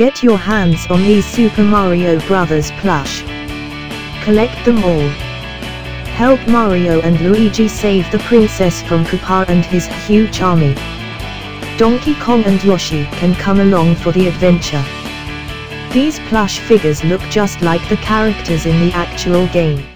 Get your hands on these Super Mario Bros. plush. Collect them all. Help Mario and Luigi save the princess from Koopa and his huge army. Donkey Kong and Yoshi can come along for the adventure. These plush figures look just like the characters in the actual game.